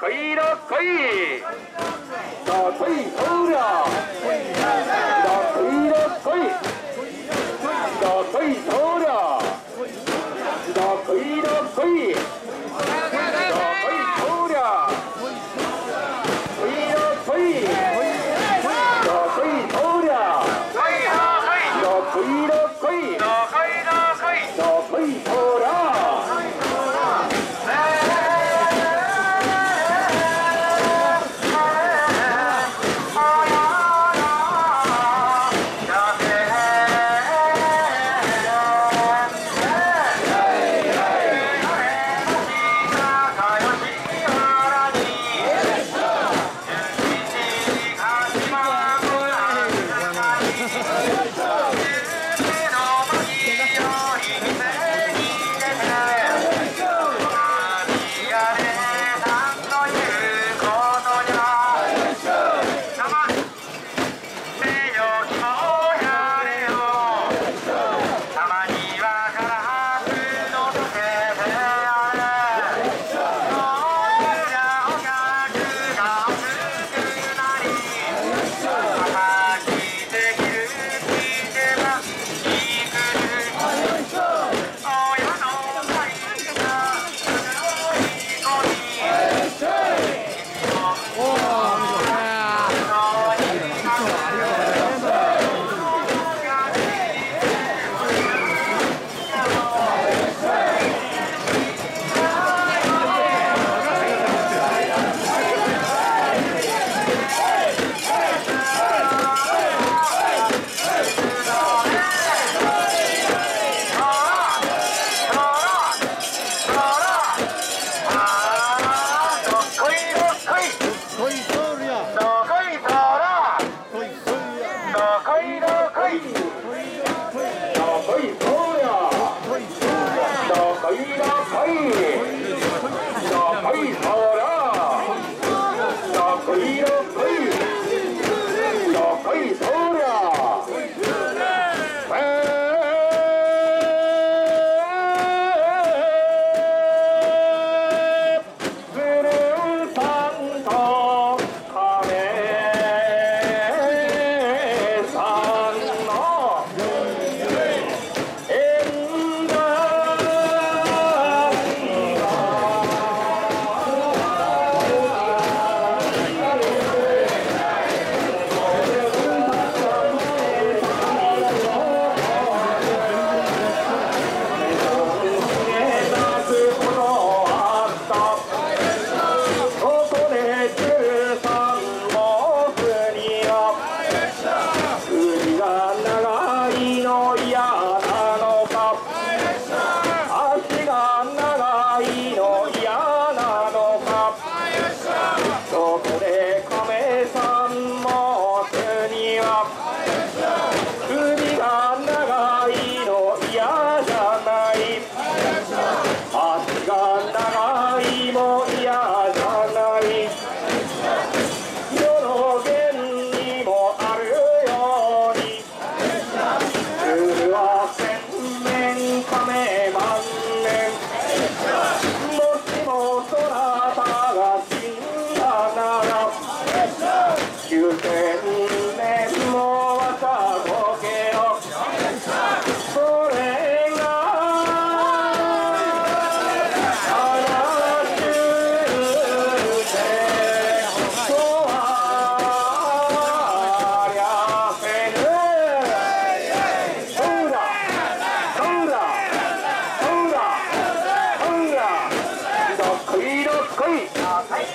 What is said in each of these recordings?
可以了，可以，可以，可以了。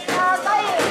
Ah, tá aí. Tá